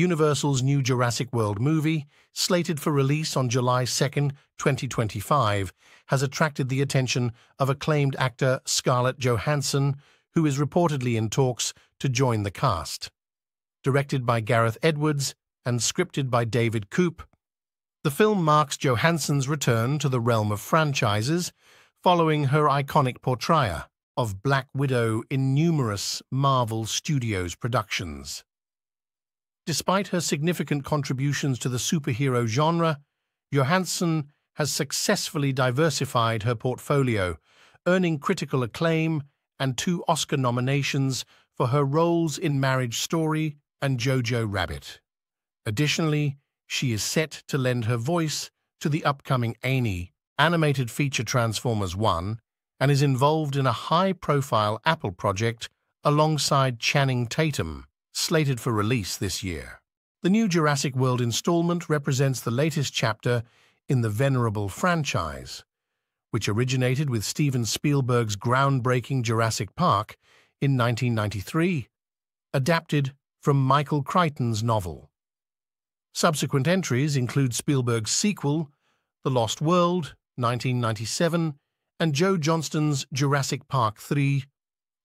Universal's new Jurassic World movie, slated for release on July 2, 2025, has attracted the attention of acclaimed actor Scarlett Johansson, who is reportedly in talks to join the cast. Directed by Gareth Edwards and scripted by David Koepp, the film marks Johansson's return to the realm of franchises following her iconic portrayal of Black Widow in numerous Marvel Studios productions. Despite her significant contributions to the superhero genre, Johansson has successfully diversified her portfolio, earning critical acclaim and two Oscar nominations for her roles in Marriage Story and Jojo Rabbit. Additionally, she is set to lend her voice to the upcoming Annie animated feature Transformers 1 and is involved in a high-profile Apple project alongside Channing Tatum, slated for release this year. The new Jurassic World installment represents the latest chapter in the venerable franchise, which originated with Steven Spielberg's groundbreaking Jurassic Park in 1993, adapted from Michael Crichton's novel. Subsequent entries include Spielberg's sequel, The Lost World, 1997, and Joe Johnston's Jurassic Park 3,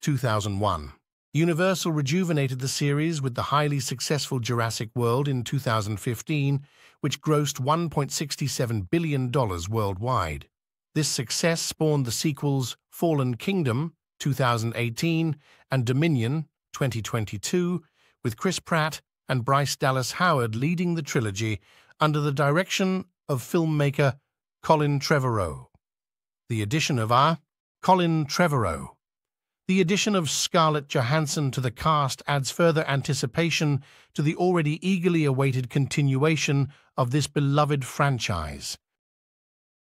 2001. Universal rejuvenated the series with the highly successful Jurassic World in 2015, which grossed $1.67 billion worldwide. This success spawned the sequels Fallen Kingdom 2018 and Dominion 2022, with Chris Pratt and Bryce Dallas Howard leading the trilogy under the direction of filmmaker Colin Trevorrow. The addition of A. Colin Trevorrow. The addition of Scarlett Johansson to the cast adds further anticipation to the already eagerly awaited continuation of this beloved franchise.